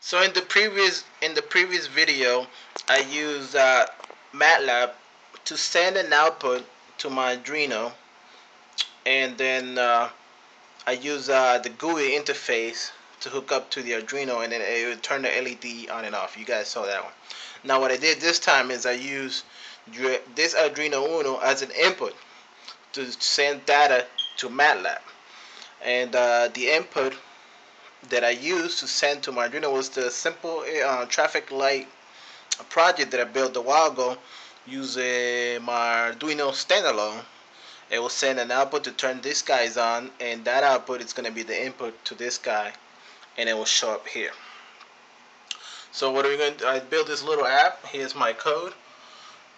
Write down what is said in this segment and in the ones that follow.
So in the previous in the previous video, I used uh, MATLAB to send an output to my Arduino, and then uh, I use uh, the GUI interface to hook up to the Arduino, and then it would turn the LED on and off. You guys saw that one. Now what I did this time is I used this Arduino Uno as an input to send data to MATLAB, and uh, the input that I used to send to my Arduino was the simple uh, traffic light project that I built a while ago using my Arduino standalone. It will send an output to turn this guys on and that output is going to be the input to this guy and it will show up here. So what are we going to do? I built this little app. Here's my code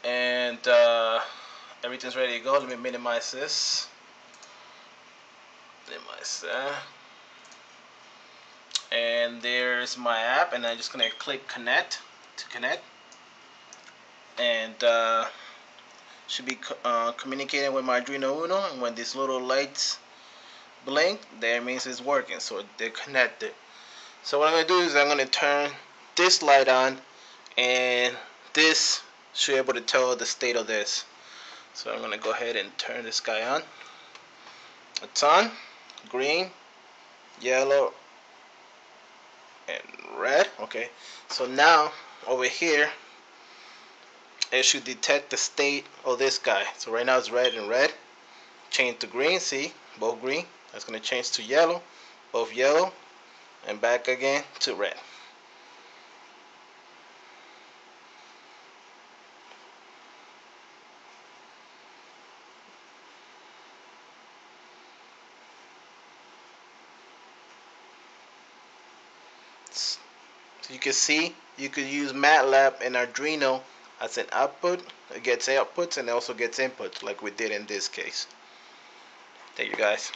and uh, everything's ready to go. Let me minimize this. Minimize that and there's my app and I'm just gonna click connect to connect. And uh, should be uh, communicating with my Arduino Uno and when these little lights blink that means it's working so they're connected. So what I'm gonna do is I'm gonna turn this light on and this should be able to tell the state of this. So I'm gonna go ahead and turn this guy on. It's on green yellow and red. Okay. So now over here it should detect the state of this guy. So right now it's red and red. Change to green see? Both green. That's going to change to yellow. Both yellow. And back again to red So you can see you could use MATLAB and Arduino as an output. It gets outputs and also gets inputs like we did in this case. Thank you guys.